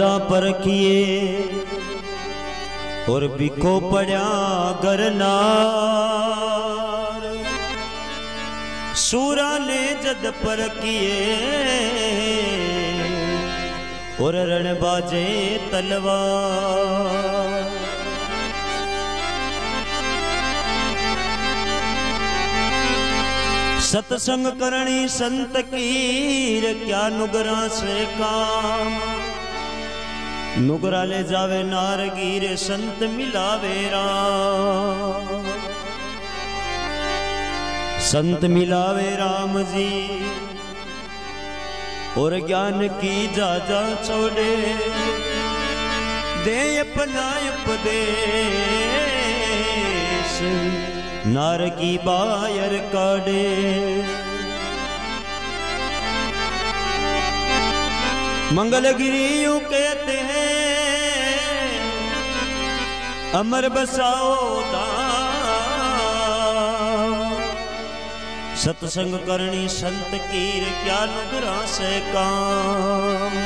पर किए और बिको पड़ा गरनार। सूरा ने जद पर किए और रण बाजे तलवार। सत्संग करणी संत कीर, क्या नुगरा से काम। नुगरा ले जावे नारगीर संत मिलावे राम संत मिलावे राम जी और ज्ञान की जाजा छोड़े दे अपना उपदेश नार की बायर काड़े मंगलगिरी यूँ कहते हैं, अमर बसाओ सत्संग करनी संत कीर, क्या नुगरा से काम?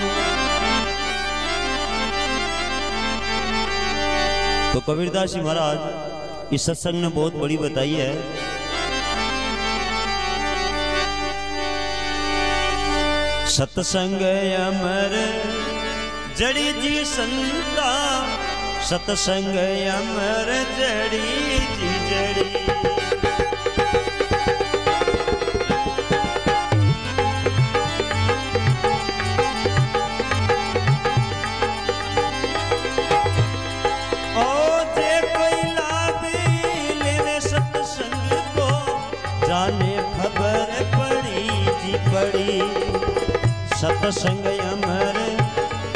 तो कबीरदास जी महाराज, इस सत्संग ने बहुत बड़ी बताई है। सत्संग अमर जड़ी जी संता। सतसंग अमर जड़ी जी जड़ी। सत्संग अमर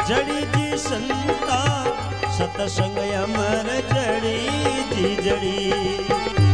जड़ी जी संता सतसंग अमर जड़ी जी जड़ी।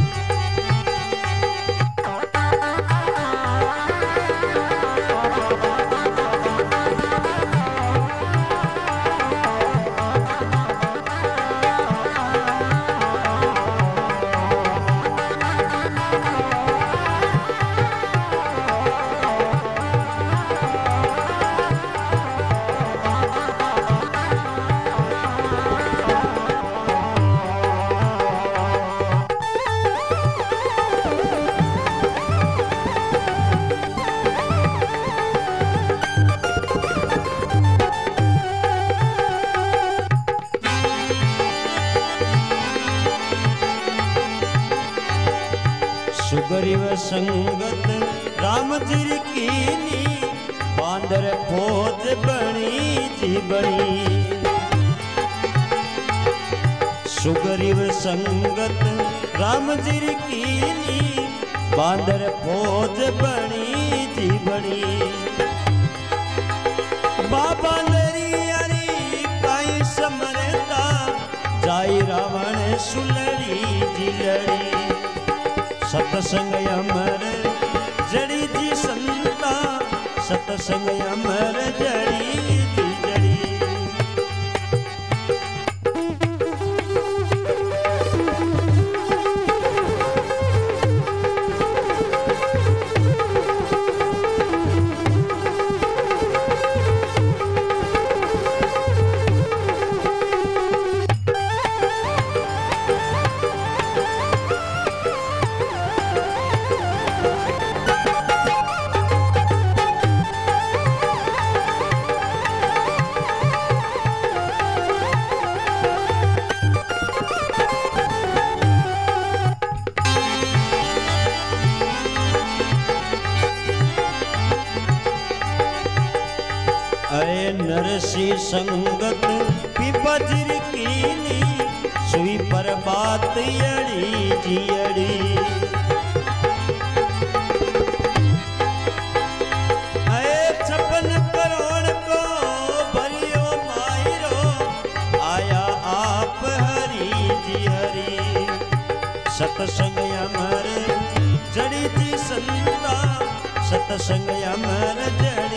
सुग्रीव संगत राम जी कीनी, बांदर फौज बनी जी बनी। सुग्रीव संगत राम जी कीनी, बांदर फौज बनी जी बनी। बाबा लरी अरी काई समरता, जाई रावण सुलड़ी जी लड़ी सत्संग अमर जड़ी जी संता सतसंग अमर जड़ी अरे नरसी संगत पिबजर कीनी सुई पर बात अड़ी जियड़ी। छप्पन को हरी हरी सत्संग अमर जड़ी जी संता, सत्संग अमर जड़ी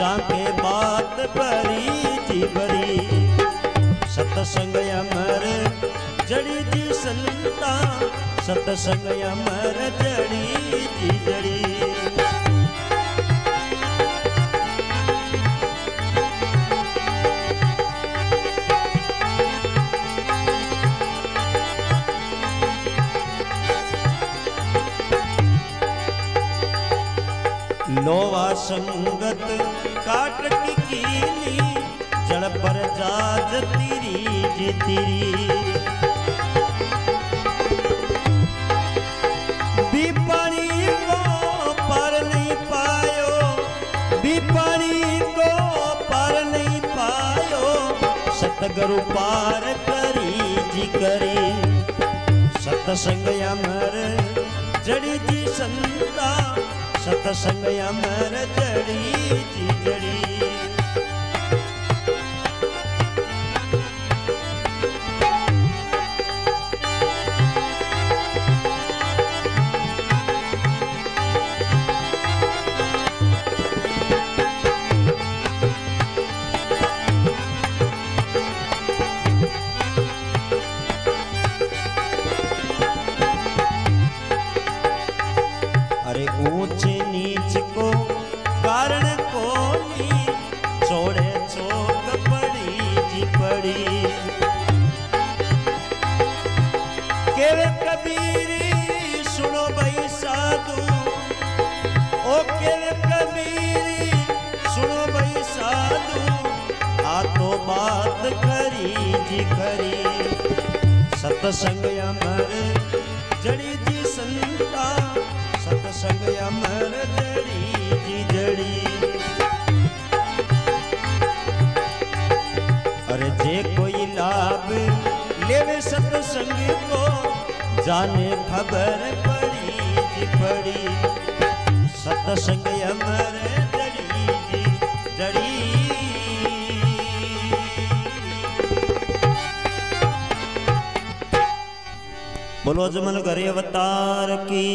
जाके बात परी जी बरी सतसंग अमर जड़ी जी संता सतसंग अमर जड़ी जी संगत काट की कीली, जड़ पर जाज तिरी जी तिरी। बीपानी को पार नहीं पायो पायो, सतगुरु पार करी जी करी। सतसंग अमर जड़ी जी संता जड़ी कारण कोई छोड़े पड़ी जी पड़ी। केवे कबीरी, सुनो भाई साधु। ओ केवे कबीरी, सुनो भाई साधु। आ तो बात करी जी करी। सतसंग अमर, जड़ी जी संता। सतसंग जाने खबर पड़ी पड़ी। सतसंग अमर बोलो जमन करे अवतार की।